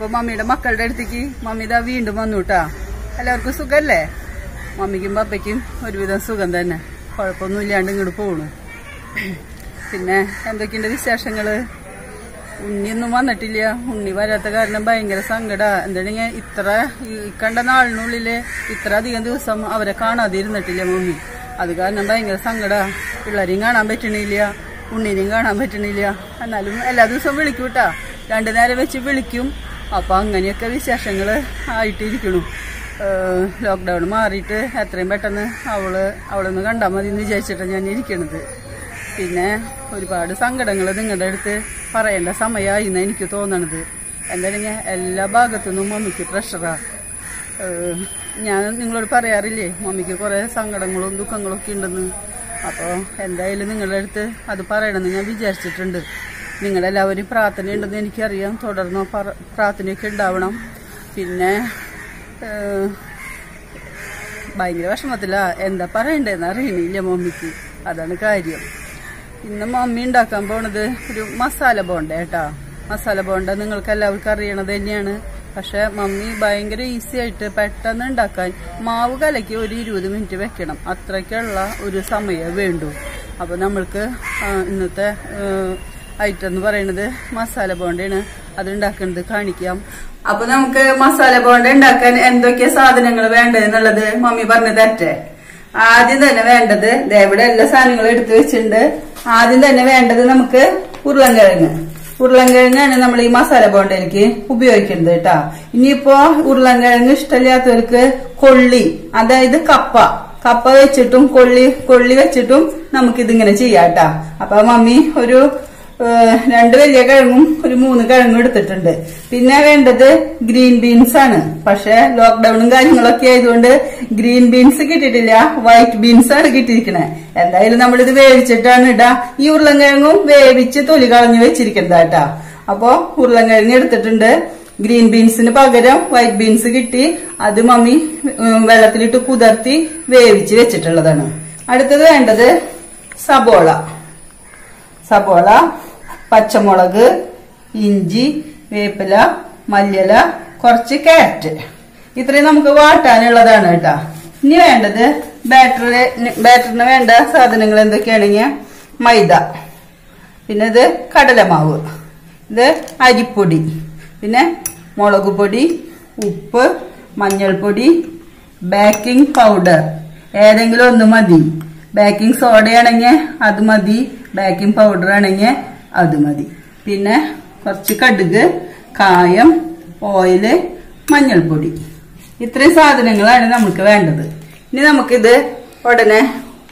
ഇപ്പൊ മമ്മിയുടെ മക്കളുടെ അടുത്തേക്ക് മമ്മി ഇതാ വീണ്ടും വന്നു കേട്ടാ എല്ലാവർക്കും സുഖല്ലേ? മമ്മിക്കും പപ്പയ്ക്കും ഒരുവിധം സുഖം തന്നെ. കുഴപ്പമൊന്നും ഇല്ലാണ്ട് ഇങ്ങോട്ട് പോണു. പിന്നെ എന്തൊക്കെയുണ്ട് വിശേഷങ്ങൾ? ഉണ്ണിയൊന്നും വന്നിട്ടില്ല. ഉണ്ണി വരാത്ത കാരണം ഭയങ്കര സങ്കട. എന്താണെങ്കിൽ ഇത്ര കണ്ട നാളിനുള്ളിൽ ഇത്ര അധികം ദിവസം അവരെ കാണാതിരുന്നിട്ടില്ല മമ്മി. അത് കാരണം ഭയങ്കര സങ്കട. പിള്ളേരെയും കാണാൻ പറ്റണില്ല. ഉണ്ണിനെയും കാണാൻ പറ്റണില്ല. എന്നാലും എല്ലാ ദിവസവും വിളിക്കൂട്ടാ. രണ്ടു നേരം വെച്ച് വിളിക്കും. അപ്പൊ അങ്ങനെയൊക്കെ വിശേഷങ്ങൾ ആയിട്ടിരിക്കണു. ലോക്ക്ഡൗൺ മാറിയിട്ട് എത്രയും പെട്ടെന്ന് അവൾ അവളൊന്ന് കണ്ടാൽ മതി എന്ന് വിചാരിച്ചിട്ടാണ് ഞാൻ ഇരിക്കണത്. പിന്നെ ഒരുപാട് സങ്കടങ്ങൾ നിങ്ങളുടെ അടുത്ത് പറയേണ്ട സമയമായി എന്ന് എനിക്ക് തോന്നണത്. എന്തായാലും ഞാൻ എല്ലാ ഭാഗത്തുനിന്നും മമ്മിക്ക് പ്രഷറാ. ഏഹ് ഞാൻ നിങ്ങളോട് പറയാറില്ലേ മമ്മിക്ക് കുറേ സങ്കടങ്ങളും ദുഃഖങ്ങളും ഒക്കെ ഉണ്ടെന്ന്. അപ്പോൾ എന്തായാലും നിങ്ങളുടെ അടുത്ത് അത് പറയണമെന്ന് ഞാൻ വിചാരിച്ചിട്ടുണ്ട്. നിങ്ങളെല്ലാവരും പ്രാർത്ഥന ഉണ്ടെന്ന് എനിക്കറിയാം. തുടർന്ന് പ്രാർത്ഥനയൊക്കെ ഉണ്ടാവണം. പിന്നെ ഭയങ്കര വിഷമത്തില്ല എന്താ പറയണ്ടേന്ന് അറിയണില്ല മമ്മിക്ക്. അതാണ് കാര്യം. ഇന്ന് മമ്മി ഉണ്ടാക്കാൻ പോണത് ഒരു മസാല ബോണ്ട കേട്ടാ മസാല ബോണ്ട നിങ്ങൾക്ക് എല്ലാവർക്കും അറിയണത് തന്നെയാണ്. പക്ഷെ മമ്മി ഭയങ്കര ഈസി ആയിട്ട് പെട്ടെന്ന് ഉണ്ടാക്കാൻ മാവ് കലക്കി ഒരു ഇരുപത് മിനിറ്റ് വെക്കണം. അത്രയ്ക്കുള്ള ഒരു സമയം വേണ്ടു. അപ്പൊ നമ്മൾക്ക് ഇന്നത്തെ ഐറ്റം എന്ന് പറയുന്നത് മസാല ബോണ്ടയാണ്. അത് ഉണ്ടാക്കുന്നത് കാണിക്കാം. അപ്പൊ നമുക്ക് മസാല ബോണ്ട ഉണ്ടാക്കാൻ എന്തൊക്കെ സാധനങ്ങൾ വേണ്ടതെന്നുള്ളത് മമ്മി പറഞ്ഞു തറ്റേ ആദ്യം തന്നെ വേണ്ടത് ഇവിടെ എല്ലാ സാധനങ്ങളും എടുത്തു വെച്ചിട്ടുണ്ട്. ആദ്യം തന്നെ വേണ്ടത് നമുക്ക് ഉരുളൻകിഴങ്ങ്. ഉരുളൻകിഴങ്ങാണ് നമ്മൾ ഈ മസാല ബോണ്ടയിലേക്ക് ഉപയോഗിക്കുന്നത് കേട്ടാ. ഇനിയിപ്പോ ഉരുളൻകിഴങ്ങ് ഇഷ്ടമില്ലാത്തവർക്ക് കൊള്ളി അതായത് കപ്പ. കപ്പ വെച്ചിട്ടും കൊള്ളി കൊള്ളി വെച്ചിട്ടും നമുക്കിതിങ്ങനെ ചെയ്യാം കേട്ടാ. അപ്പൊ മമ്മി ഒരു രണ്ട് വലിയ കിഴങ്ങും ഒരു മൂന്ന് കിഴങ്ങും എടുത്തിട്ടുണ്ട്. പിന്നെ വേണ്ടത് ഗ്രീൻ ബീൻസ് ആണ്. പക്ഷെ ലോക്ക്ഡൌണും കാര്യങ്ങളൊക്കെ ആയതുകൊണ്ട് ഗ്രീൻ ബീൻസ് കിട്ടിയിട്ടില്ല. വൈറ്റ് ബീൻസ് ആണ് കിട്ടിയിരിക്കണേ. എന്തായാലും നമ്മളിത് വേവിച്ചിട്ടാണ് ഇടാ. ഈ ഉരുളൻകിഴങ്ങും വേവിച്ച് തൊലി കളഞ്ഞു വെച്ചിരിക്കുന്നത് കേട്ടാ അപ്പോ ഉരുളൻകിഴങ്ങ് എടുത്തിട്ടുണ്ട്. ഗ്രീൻ ബീൻസിന് പകരം വൈറ്റ് ബീൻസ് കിട്ടി. അത് മമ്മി വെള്ളത്തിലിട്ട് കുതിർത്തി വേവിച്ച് വെച്ചിട്ടുള്ളതാണ്. അടുത്തത് വേണ്ടത് സബോള. സബോള പച്ചമുളക് ഇഞ്ചി വേപ്പില മല്ലിയില കുറച്ച് കാരറ്റ് ഇത്രയും നമുക്ക് വാട്ടാനുള്ളതാണ് കേട്ടോ. ഇനി വേണ്ടത് ബാറ്ററി ബാറ്ററിന് വേണ്ട സാധനങ്ങൾ എന്തൊക്കെയാണെങ്കിൽ മൈദ. പിന്നെ ഇത് കടലമാവ്. ഇത് അരിപ്പൊടി. പിന്നെ മുളക് പൊടി ഉപ്പ് മഞ്ഞൾപ്പൊടി ബേക്കിംഗ് പൗഡർ ഏതെങ്കിലും ഒന്ന് മതി. ബേക്കിംഗ് സോഡയാണെങ്കിൽ അത് മതി. ബേക്കിംഗ് പൗഡർ ആണെങ്കിൽ അത് മതി. പിന്നെ കുറച്ച് കടുക് കായം ഓയിൽ മഞ്ഞൾപ്പൊടി. ഇത്രയും സാധനങ്ങളാണ് നമുക്ക് വേണ്ടത്. ഇനി നമുക്കിത് ഉടനെ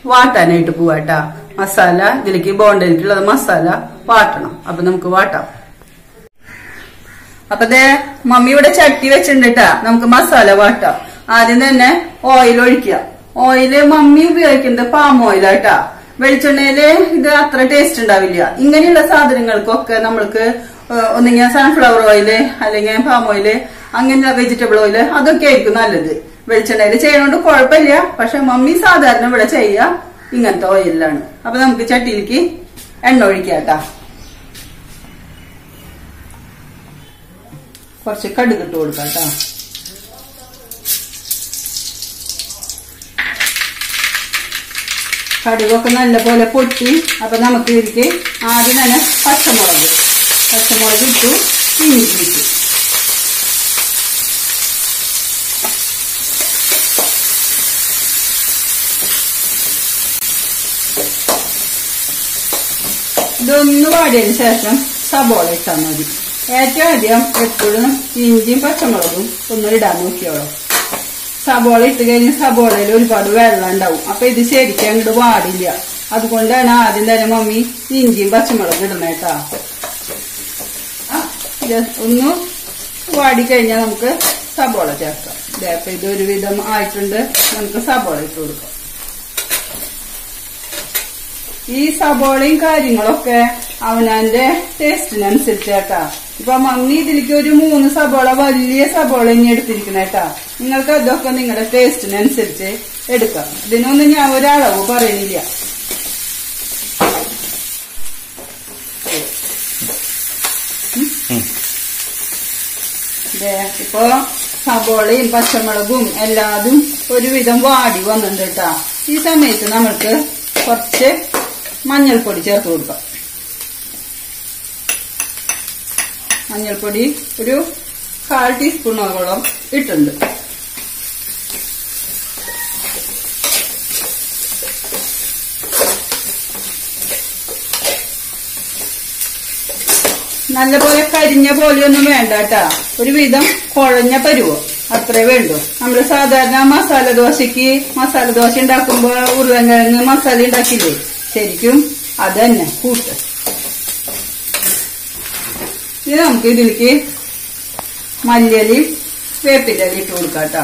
വാട്ടാനായിട്ട് പോവാട്ടാ മസാല ഇതിലേക്ക് ബോണ്ടയിലേക്കുള്ളത് മസാല വാട്ടണം. അപ്പൊ നമുക്ക് വാട്ടാം. അപ്പൊ ദേ മമ്മി ഇവിടെ ചട്ടി വെച്ചിട്ടുണ്ടാ നമുക്ക് മസാല വാട്ടാം. ആദ്യം തന്നെ ഓയിൽ ഒഴിക്കുക. ഓയിൽ മമ്മി ഉപയോഗിക്കുന്നത് പാം ഓയിലാട്ടാ വെളിച്ചെണ്ണയിൽ ഇത് അത്ര ടേസ്റ്റ് ഉണ്ടാവില്ല. ഇങ്ങനെയുള്ള സാധനങ്ങൾക്കൊക്കെ നമ്മൾക്ക് ഒന്നുകിൽ സൺഫ്ലവർ ഓയിൽ അല്ലെങ്കിൽ പാം ഓയിൽ അങ്ങനെ വെജിറ്റബിൾ ഓയിൽ അതൊക്കെ ആയിരിക്കും നല്ലത്. വെളിച്ചെണ്ണയിൽ ചെയ്യണോണ്ട് കുഴപ്പമില്ല. പക്ഷെ മമ്മി സാധാരണ ഇവിടെ ചെയ്യുക ഇങ്ങനത്തെ ഓയിലാണ് അപ്പൊ നമുക്ക് ചട്ടിയിലേക്ക് എണ്ണ ഒഴിക്കാട്ടാ. കുറച്ച് കടുകിട്ട് കൊടുക്കാട്ടാ. കൊടുക്കാം കേട്ടോ കടുകൊക്കെ നല്ലപോലെ പൊട്ടി. അപ്പൊ നമുക്ക് ഇതിലേക്ക് ആദ്യം തന്നെ പച്ചമുളക് പച്ചമുളക് ഇട്ടു ഇഞ്ചി ഇട്ടു ഇതൊന്ന് വാടിയതിന് ശേഷം സബോള ഇട്ടാൽ മതി. ഏറ്റവും ആദ്യം എപ്പോഴും ഇഞ്ചിയും പച്ചമുളകും ഒന്നും ഇടാൻ നോക്കിയോളൂ. സബോള ഇട്ട് കഴിഞ്ഞ് സബോളയിൽ ഒരുപാട് വെള്ളം ഉണ്ടാവും. അപ്പൊ ഇത് ശരിക്കും അങ്ങോട്ട് വാടില്ല. അതുകൊണ്ടാണ് ആദ്യം തന്നെ മമ്മി ഇഞ്ചിയും പച്ചമുളകും ഇടുന്നേട്ടാ ഒന്ന് വാടിക്കഴിഞ്ഞാൽ നമുക്ക് സബോള ചേർക്കാം. അപ്പൊ ഇത് ഒരുവിധം ആയിട്ടുണ്ട്. നമുക്ക് സബോള ഇട്ട് കൊടുക്കാം. ഈ സബോളയും കാര്യങ്ങളൊക്കെ അവനാന്റെ ടേസ്റ്റിനനുസരിച്ച് കേട്ടാ. ഇപ്പൊ മമ്മി ഇതിലേക്ക് ഒരു മൂന്ന് സബോള വലിയ സബോള ഇനി എടുത്തിരിക്കണേട്ടാ നിങ്ങൾക്ക് അതൊക്കെ നിങ്ങളുടെ ടേസ്റ്റിനനുസരിച്ച് എടുക്കാം. ഇതിനൊന്നും ഞാൻ ഒരളവ് പറയണില്ല ദേ, ഇപ്പൊ സബോളയും പച്ചമുളകും എല്ലാതും ഒരുവിധം വാടി വന്നിട്ടുണ്ട് കേട്ടാ ഈ സമയത്ത് നമ്മൾക്ക് കുറച്ച് മഞ്ഞൾപ്പൊടി ചേർത്ത് കൊടുക്കാം. മഞ്ഞൾപ്പൊടി ഒരു കാൽ ടീസ്പൂണോളം ഇട്ടുണ്ട്. നല്ലപോലെ കരിഞ്ഞ പോലെയൊന്നും വേണ്ട കേട്ടാ. ഒരുവിധം കുഴഞ്ഞ പരുവോ. അത്രേ വേണ്ടു. നമ്മൾ സാധാരണ മസാല ദോശക്ക് മസാല ദോശ ഉണ്ടാക്കുമ്പോ ഉരുളൻകിഴങ്ങ് മസാല ഉണ്ടാക്കില്ലേ? ശരിക്കും അതന്നെ തന്നെ കൂട്ട്. ഇനി നമുക്ക് ഇതിലേക്ക് മല്ലിയലയും വേപ്പിലയും ഇട്ട് കൊടുക്കാം കേട്ടോ.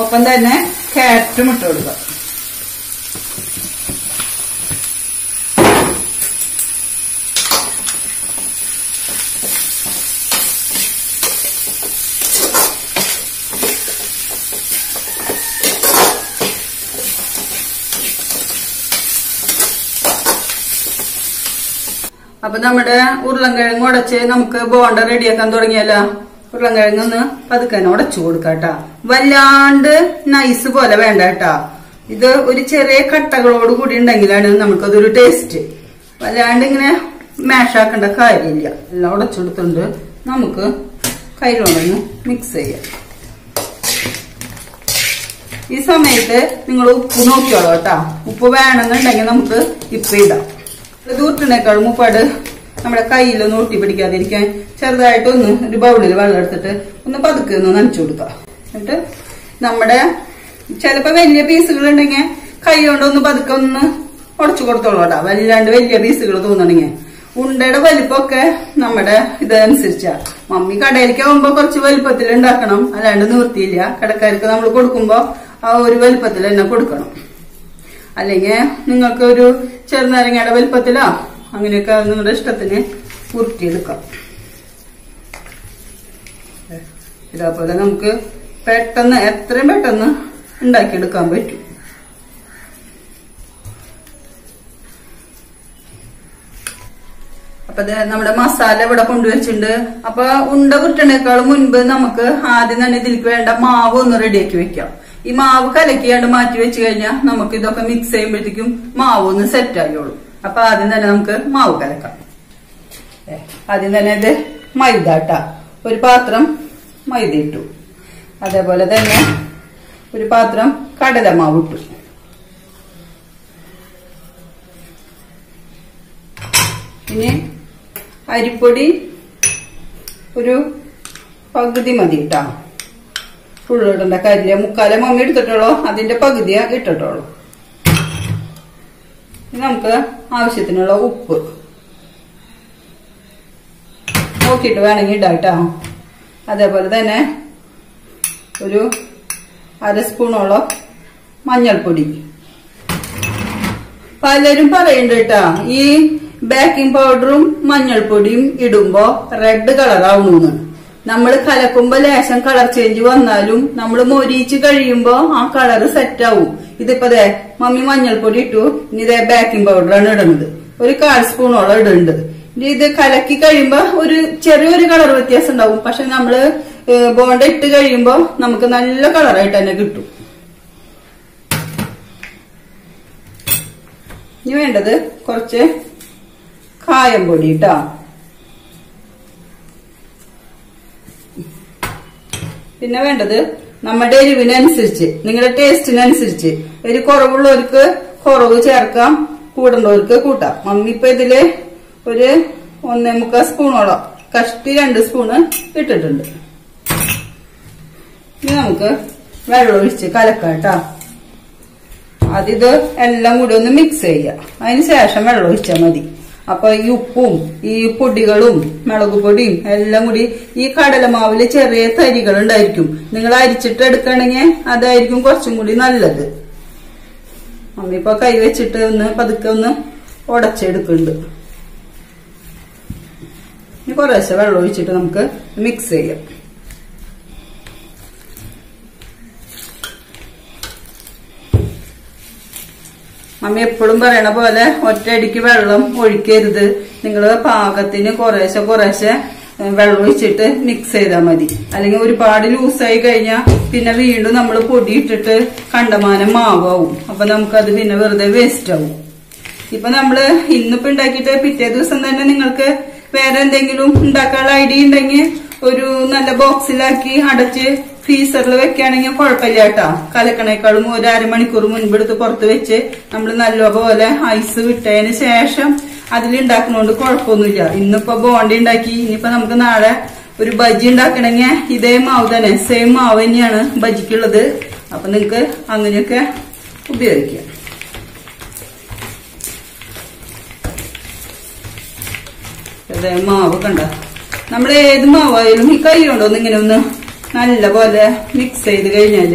ഒപ്പം തന്നെ ക്യാരറ്റും ഇട്ട് കൊടുക്കാം. അപ്പൊ നമ്മുടെ ഉരുളൻകിഴങ്ങ് ഉടച്ച് നമുക്ക് ബോണ്ട റെഡിയാക്കാൻ തുടങ്ങിയല്ലോ. ഉരുളൻകിഴങ്ങ് ഒന്ന് പതുക്കനെ ഉടച്ചു കൊടുക്കാട്ടാ വല്ലാണ്ട് നൈസ് പോലെ വേണ്ട കേട്ടാ. ഇത് ഒരു ചെറിയ കട്ടകളോട് കൂടി ഉണ്ടെങ്കിലാണ് നമുക്കതൊരു ടേസ്റ്റ് വല്ലാണ്ട് ഇങ്ങനെ മാഷാക്കേണ്ട കാര്യമില്ല. എല്ലാം ഉടച്ചെടുത്തുണ്ട് നമുക്ക് കയ്യിലുണ്ടെന്ന് മിക്സ് ചെയ്യാം. ഈ സമയത്ത് നിങ്ങൾ ഉപ്പ് നോക്കിയോളൂ കേട്ടാ. ഉപ്പ് വേണമെന്നുണ്ടെങ്കിൽ നമുക്ക് ഇപ്പം ഇടാം. ഇത് മുപ്പാട് നമ്മുടെ കയ്യിലൊന്ന് ഒട്ടി പിടിക്കാതിരിക്കാൻ ചെറുതായിട്ട് ഒന്ന് ഒരു ബൗളിൽ വെള്ളം എടുത്തിട്ട് ഒന്ന് പതുക്കെ ഒന്ന് നനച്ചു കൊടുക്കാം എന്നിട്ട് നമ്മുടെ ചിലപ്പോ വലിയ പീസുകൾ ഉണ്ടെങ്കിൽ കൈ കൊണ്ട് ഒന്ന് പതുക്കെ ഒന്ന് ഉടച്ചു കൊടുത്തോളൂ കേട്ടോ. വല്ലാണ്ട് വലിയ പീസുകൾ തോന്നണെങ്കിൽ ഉണ്ടയുടെ വലിപ്പമൊക്കെ നമ്മുടെ ഇതനുസരിച്ചാ. മമ്മി കടയിലേക്ക് ആവുമ്പോ കുറച്ച് വലിപ്പത്തിൽ ഉണ്ടാക്കണം. അല്ലാണ്ട് നിവൃത്തിയില്ല കടക്കാർക്ക് നമ്മൾ കൊടുക്കുമ്പോ ആ ഒരു വലിപ്പത്തിൽ തന്നെ കൊടുക്കണം. അല്ലെങ്കിൽ നിങ്ങൾക്ക് ഒരു ചെറുനാരങ്ങയുടെ വലിപ്പത്തിലോ അങ്ങനെയൊക്കെ നിങ്ങളുടെ ഇഷ്ടത്തിന് ഉരുട്ടിയെടുക്കാം. ഇതേപോലെ നമുക്ക് പെട്ടെന്ന് എത്രയും പെട്ടെന്ന് ഉണ്ടാക്കിയെടുക്കാൻ പറ്റും. അപ്പൊ നമ്മുടെ മസാല ഇവിടെ കൊണ്ടുവച്ചിട്ടുണ്ട്. അപ്പൊ ഉണ്ട കുറ്റണേക്കാളും മുൻപ് നമുക്ക് ആദ്യം തന്നെ ഇതിലേക്ക് വേണ്ട മാവ് ഒന്ന് റെഡിയാക്കി വെക്കാം. ഈ മാവ് കലക്കിയാണ്ട് മാറ്റി വെച്ച് കഴിഞ്ഞാൽ നമുക്ക് ഇതൊക്കെ മിക്സ് ചെയ്യുമ്പോഴത്തേക്കും മാവ് ഒന്ന് സെറ്റ് ആയിക്കോളൂ. അപ്പൊ ആദ്യം തന്നെ നമുക്ക് മാവ് കലക്കാം. ആദ്യം തന്നെ ഇത് മൈദ ഇട്ട ഒരു പാത്രം മൈദ ഇട്ടു. അതേപോലെ തന്നെ ഒരു പാത്രം കടലമാവ് ഇട്ടു. ഇനി അരിപ്പൊടി ഒരു പകുതി മതി ഇട്ടാ ഫുള്ള് ഇടണ്ട കരിയ മുക്കാല മമ്മി എടുത്തിട്ടുള്ളൂ. അതിന്റെ പകുതിയാ ഇട്ടിട്ടുള്ളൂ. നമുക്ക് ആവശ്യത്തിനുള്ള ഉപ്പ്. നോക്കിയിട്ട് വേണമെങ്കിൽ ഇടാം അതേപോലെ തന്നെ ഒരു അര സ്പൂണോളം മഞ്ഞൾപ്പൊടി. പലരും പറയുന്നുണ്ട് കേട്ടോ ഈ ബേക്കിംഗ് പൗഡറും മഞ്ഞൾപ്പൊടിയും ഇടുമ്പോ റെഡ് കളർ നമ്മൾ കലക്കുമ്പോ ലേശം കളർ ചേഞ്ച് വന്നാലും നമ്മൾ മൊരിച്ച് കഴിയുമ്പോ ആ കളർ സെറ്റ് ആവും. ഇതിപ്പോ ദേ മമ്മി മഞ്ഞൾപ്പൊടി ഇട്ടു. ഇനി ഇതേ ബേക്കിംഗ് പൗഡറാണ് ഇടുന്നത് ഒരു കാൽ സ്പൂണോളം ഇടുന്നുണ്ട് ഇനി ഇത് കലക്കി കഴിയുമ്പോ ഒരു ചെറിയൊരു കളർ വ്യത്യാസം ഉണ്ടാവും. പക്ഷെ നമ്മൾ ബോണ്ട ഇട്ട് കഴിയുമ്പോ നമുക്ക് നല്ല കളറായിട്ട് തന്നെ കിട്ടും. ഇനി വേണ്ടത് കുറച്ച് കായം പൊടി കേട്ടോ പിന്നെ വേണ്ടത് നമ്മുടെ എരിവിനനുസരിച്ച് നിങ്ങളുടെ ടേസ്റ്റിനനുസരിച്ച്. എരി കുറവുള്ളവർക്ക് കുറവ് ചേർക്കാം കൂടുന്നവർക്ക് കൂട്ടാം. മമ്മി ഇപ്പൊ ഇതിൽ ഒരു ഒന്നേ മുക്കാൽ സ്പൂണോളം കഷ്ടി രണ്ട് സ്പൂണ് ഇട്ടിട്ടുണ്ട്. ഇനി നമുക്ക് വെള്ളം ഒഴിച്ച് കലക്കാം കേട്ടോ. അതിത് എല്ലാം കൂടി ഒന്ന് മിക്സ് ചെയ്യാം. അതിന് ശേഷം വെള്ളം ഒഴിച്ചാൽ മതി. അപ്പൊ ഈ ഉപ്പും ഈ പൊടികളും മുളക് പൊടിയും എല്ലാം കൂടി ഈ കടലമാവിൽ ചെറിയ തരികൾ ഉണ്ടായിരിക്കും നിങ്ങൾ അരിച്ചിട്ട് എടുക്കണെങ്കിൽ അതായിരിക്കും കുറച്ചും കൂടി നല്ലത്. മമ്മി ഇപ്പൊ കൈ വെച്ചിട്ട് ഒന്ന് പതുക്കെ ഒന്ന് ഉടച്ചെടുക്കുന്നുണ്ട്. ഇനി കുറേശ്ശെ വെള്ളം ഒഴിച്ചിട്ട് നമുക്ക് മിക്സ് ചെയ്യാം. മമ്മി എപ്പോഴും പറയണ പോലെ ഒറ്റയടിക്ക് വെള്ളം ഒഴിക്കരുത്. നിങ്ങൾ പാകത്തിന് കുറേശ്ശെ കുറേശ്ശെ വെള്ളം ഒഴിച്ചിട്ട് മിക്സ് ചെയ്താൽ മതി. അല്ലെങ്കിൽ ഒരുപാട് ലൂസായി കഴിഞ്ഞാൽ പിന്നെ വീണ്ടും നമ്മൾ പൊടി ഇട്ടിട്ട് കണ്ടമാനം മാവാവും. അപ്പൊ നമുക്കത് പിന്നെ വെറുതെ വേസ്റ്റ് ആവും. ഇപ്പൊ നമ്മൾ ഇന്നിപ്പോ ഉണ്ടാക്കിയിട്ട് പിറ്റേ ദിവസം തന്നെ നിങ്ങൾക്ക് വേറെ എന്തെങ്കിലും ഉണ്ടാക്കാനുള്ള ഐഡിയ ഉണ്ടെങ്കിൽ ഒരു നല്ല ബോക്സിലാക്കി അടച്ച് ഫ്രീസറിൽ വെക്കുകയാണെങ്കിൽ കുഴപ്പമില്ല കേട്ടോ. കലക്കണേക്കാളും ഒരു അരമണിക്കൂർ മുൻപെടുത്ത് പുറത്ത് വെച്ച് നമ്മൾ നല്ലപോലെ ഐസ് വിട്ടതിന് ശേഷം അതിലുണ്ടാക്കുന്നതുകൊണ്ട് കുഴപ്പമൊന്നുമില്ല ഇന്നിപ്പോ ബോണ്ടി ഉണ്ടാക്കി ഇനിയിപ്പോ നമുക്ക് നാളെ ഒരു ബജി ഉണ്ടാക്കണമെങ്കിൽ ഇതേ മാവ് തന്നെ. സെയിം മാവ് തന്നെയാണ് ബജിക്കുള്ളത് അപ്പൊ നിങ്ങൾക്ക് അങ്ങനെയൊക്കെ ഉപയോഗിക്കാം. മാവ് കണ്ട? നമ്മൾ ഏത് മാവായാലും ഈ കൈ കൊണ്ടോന്ന് ഇങ്ങനെ ഒന്ന് നല്ല പോലെ മിക്സ് ചെയ്ത് കഴിഞ്ഞാൽ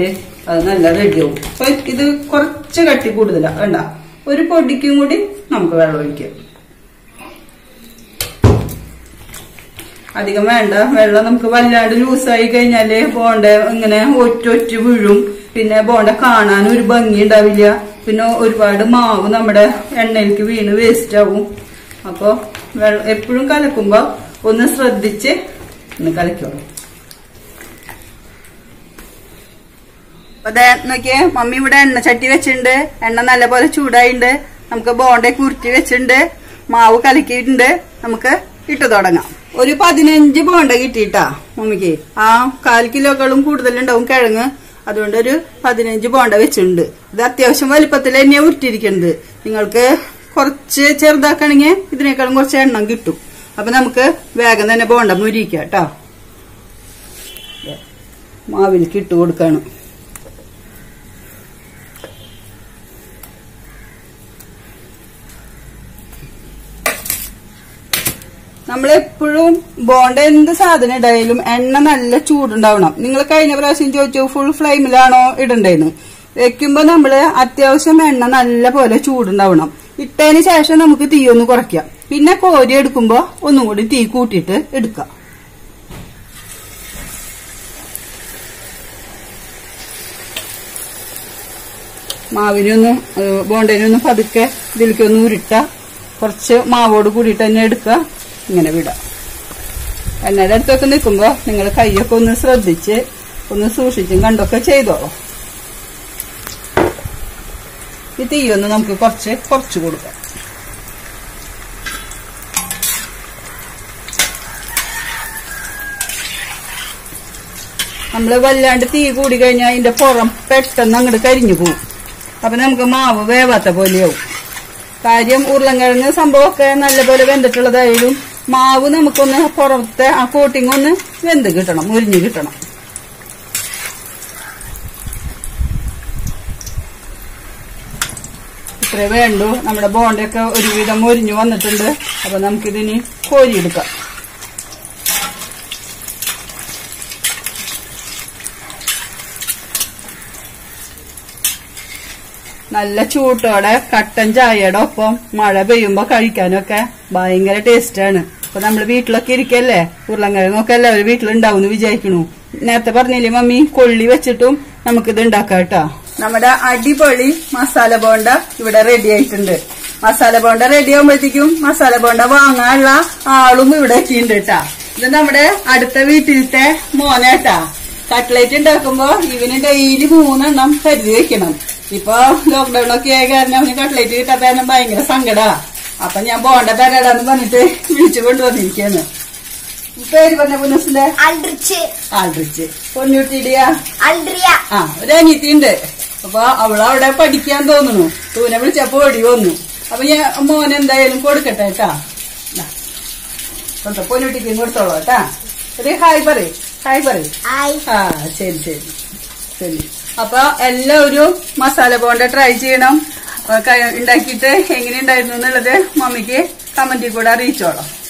അത് നല്ല റെഡിയാവും അപ്പൊ ഇത് കുറച്ച് കട്ടി കൂടുതലാ. വേണ്ട. ഒരു പൊടിക്കും കൂടി നമുക്ക് വെള്ളം ഒഴിക്കാം. അധികം വേണ്ട. വെള്ളം നമുക്ക് വല്ലാണ്ട് ലൂസായി കഴിഞ്ഞാൽ ബോണ്ട ഇങ്ങനെ ഒറ്റൊറ്റ വീഴും. പിന്നെ ബോണ്ട കാണാൻ ഒരു ഭംഗി ഉണ്ടാവില്ല. പിന്നെ ഒരുപാട് മാവ് നമ്മുടെ എണ്ണയിലേക്ക് വീണ് വേസ്റ്റ് ആവും. അപ്പൊ വെള്ളം എപ്പോഴും കലക്കുമ്പോ ഒന്ന് ശ്രദ്ധിച്ച് ഒന്ന് കലക്കോളൂ അതെ നോക്കിയേ മമ്മി ഇവിടെ എണ്ണ ചട്ടി വെച്ചിട്ടുണ്ട്. എണ്ണ നല്ലപോലെ ചൂടായിട്ടുണ്ട് നമുക്ക് ബോണ്ട കുരുട്ടി വെച്ചിട്ടുണ്ട് മാവ് കലക്കിയിട്ടുണ്ട്. നമുക്ക് ഇട്ട് തുടങ്ങാം. ഒരു പതിനഞ്ച് ബോണ്ട കിട്ടിയിട്ടാ മമ്മിക്ക്. ആ കാൽ കിലോകളും കൂടുതലുണ്ടാവും കിഴങ്ങ്. അതുകൊണ്ട് ഒരു പതിനഞ്ച് ബോണ്ട വെച്ചിട്ടുണ്ട്. ഇത് അത്യാവശ്യം വലിപ്പത്തിൽ തന്നെയാണ് ഉരുട്ടിയിരിക്കുന്നത്. നിങ്ങൾക്ക് കുറച്ച് ചെറുതാക്കണെങ്കിൽ ഇതിനേക്കാളും കുറച്ച് എണ്ണം കിട്ടും. അപ്പൊ നമുക്ക് വേഗം തന്നെ ബോണ്ട മുരിക്കാം കേട്ടോ. മാവിലേക്ക് ഇട്ട് കൊടുക്കാണ്. നമ്മളെപ്പോഴും ബോണ്ട എന്ത് സാധനം ഇടായാലും എണ്ണ നല്ല ചൂടുണ്ടാവണം. നിങ്ങൾ കഴിഞ്ഞ പ്രാവശ്യം ചോദിച്ചു ഫുൾ ഫ്ലെയിമിലാണോ ഇടണ്ടേന്ന്. വെക്കുമ്പോൾ നമ്മൾ അത്യാവശ്യം എണ്ണ നല്ല പോലെ ചൂടുണ്ടാവണം. ഇട്ടതിന് ശേഷം നമുക്ക് തീ ഒന്ന് കുറയ്ക്കാം. പിന്നെ കോരി എടുക്കുമ്പോൾ ഒന്നും കൂടി തീ കൂട്ടിയിട്ട് എടുക്കാം. മാവിനൊന്ന് ബോണ്ടേനൊന്ന് പതുക്കെ ഇതിലേക്ക് ഒന്ന് ഉരുട്ട. കുറച്ച് മാവോട് കൂടിയിട്ട് തന്നെ എടുക്കുക ഇങ്ങനെ വിടാം. എണ്ണയുടെ അടുത്തൊക്കെ നിൽക്കുമ്പോൾ നിങ്ങൾ കൈയൊക്കെ ഒന്ന് ശ്രദ്ധിച്ച് ഒന്ന് സൂക്ഷിച്ചും കണ്ടൊക്കെ ചെയ്തോളൂ. ഈ തീയൊന്ന് നമുക്ക് കുറച്ച് കുറച്ച് കൊടുക്കാം. നമ്മൾ വല്ലാണ്ട് തീ കൂടി കഴിഞ്ഞാൽ അതിന്റെ പുറം പെട്ടെന്ന് അങ്ങോട്ട് കരിഞ്ഞു പോകും അപ്പൊ നമുക്ക് മാവ് വേവാത്ത പോലെയാവും. കാര്യം ഉരുളൻകിഴങ്ങ് സംഭവമൊക്കെ നല്ലപോലെ വെന്തിട്ടുള്ളതായാലും മാവ് നമുക്കൊന്ന് പുറത്തെ ആ കോട്ടിങ് ഒന്ന് വെന്ത് കിട്ടണം മുരിഞ്ഞ് കിട്ടണം. ഇത്രേ വേണ്ടു. നമ്മുടെ ബോണ്ടയൊക്കെ ഒരുവിധം മൊരിഞ്ഞു വന്നിട്ടുണ്ട്. അപ്പൊ നമുക്കിതിനി കോരിയെടുക്കാം. നല്ല ചൂട്ടോടെ കട്ടൻ ചായയുടെ ഒപ്പം മഴ പെയ്യുമ്പോ കഴിക്കാനൊക്കെ ഭയങ്കര ടേസ്റ്റാണ്. അപ്പൊ നമ്മൾ വീട്ടിലൊക്കെ ഇരിക്കല്ലേ? ഉരുളൻകിഴങ്ങൊക്കെ എല്ലാവരും വീട്ടിലുണ്ടാവും വിചാരിക്കണു. നേരത്തെ പറഞ്ഞില്ലേ മമ്മി? കൊള്ളി വെച്ചിട്ടും നമുക്കിത് ഉണ്ടാക്കാം കേട്ടോ. നമ്മുടെ അടിപൊളി മസാല ബോണ്ട ഇവിടെ റെഡി ആയിട്ടുണ്ട്. മസാല ബോണ്ട റെഡി ആകുമ്പോഴത്തേക്കും മസാല ബോണ്ട വാങ്ങാനുള്ള ആളും ഇവിടെ എത്തിയിട്ടുണ്ട് കേട്ടാ. ഇത് നമ്മുടെ അടുത്ത വീട്ടിലത്തെ മോനേട്ടാ കട്ട്ലേറ്റ് ഉണ്ടാക്കുമ്പോ ഇവന് ഡെയിലി മൂന്നെണ്ണം കരുതി വെക്കണം. ഇപ്പൊ ലോക്ക്ഡൌൺ ഒക്കെ ആയ കാരണം അവന് കട്ട്ലേറ്റ് കിട്ടാത്ത കാരണം ഭയങ്കര സങ്കടാ. അപ്പൊ ഞാൻ ബോണ്ട തരാടാന്ന് പറഞ്ഞിട്ട് വിളിച്ചു കൊണ്ടുവന്നിരിക്കാണ്. പേര് പറഞ്ഞ പുനസിന്റെ ആൾറിച്ച് പൊന്നൂട്ടിടിയാ ആ ഒരു അനിയത്തിയുണ്ട്. അപ്പൊ അവൾ അവിടെ പഠിക്കാൻ തോന്നുന്നു. തൂനെ വിളിച്ചപ്പോ ഓടി വന്നു. അപ്പൊ ഞാൻ മോൻ എന്തായാലും കൊടുക്കട്ടെ കേട്ടാ. കൊടുത്തോ പൊന്നൂട്ടിക്കും കൊടുത്തോളൂ കേട്ടാ ഒരു ഹായ് പറയ് ഹായ് പറയ്. ആ ശരി ശരി. ശരി. അപ്പൊ എല്ലാവരും മസാല ബോണ്ട ട്രൈ ചെയ്യണം. ഉണ്ടാക്കിയിട്ട് എങ്ങനെയുണ്ടായിരുന്നു എന്നുള്ളത് മമ്മിക്ക് കമന്റിൽ കൂടെ അറിയിച്ചോളാം.